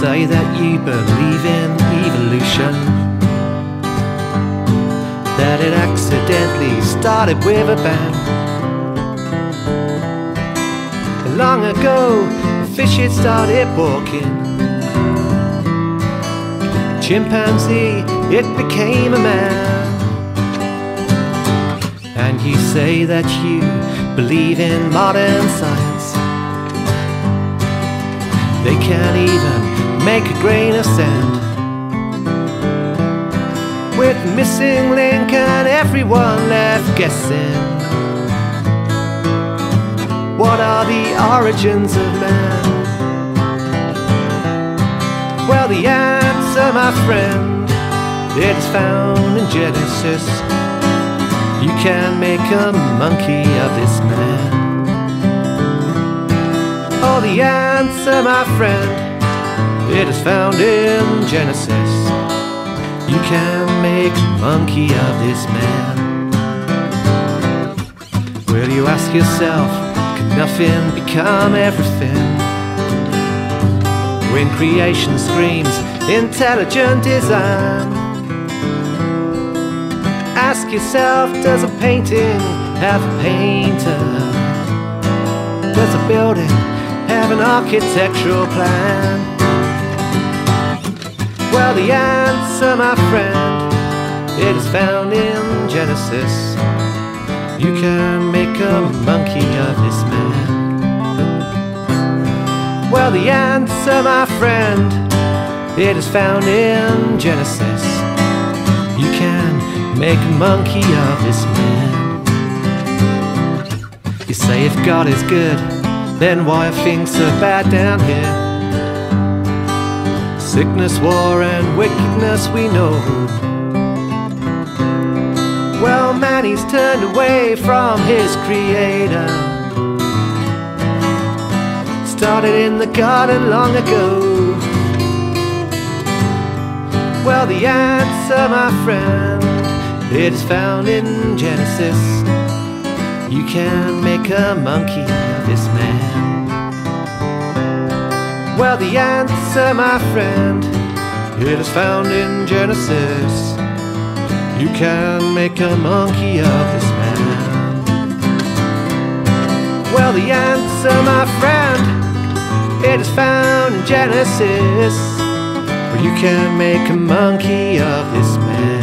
say that you believe in evolution. That it accidentally started with a bang. Long ago, fish had started walking. Chimpanzee, it became a man. And you say that you believe in modern science. They can't even make a grain of sand. With missing link and everyone left guessing. What are the origins of man? Well, the answer, my friend, it is found in Genesis. You can make a monkey of this man. Oh, the answer, my friend, it is found in Genesis. You can make a monkey of this man. Will you ask yourself, can nothing become everything? When creation screams intelligent design. Ask yourself, does a painting have a painter? Does a building have an architectural plan? Well, the answer, my friend, it is found in Genesis. You can make a monkey of this man. Well, the answer, my friend, it is found in Genesis. You can make a monkey of this man. You say if God is good, then why are things so bad down here? Sickness, war, and wickedness we know. Well, man, he's turned away from his creator. Started in the garden long ago. Well, the answer, my friend, it is found in Genesis. You can make a monkey of this man. Well, the answer, my friend, it is found in Genesis. You can make a monkey of this man. Well, the answer, my friend, it is found in Genesis. You can make a monkey of this man.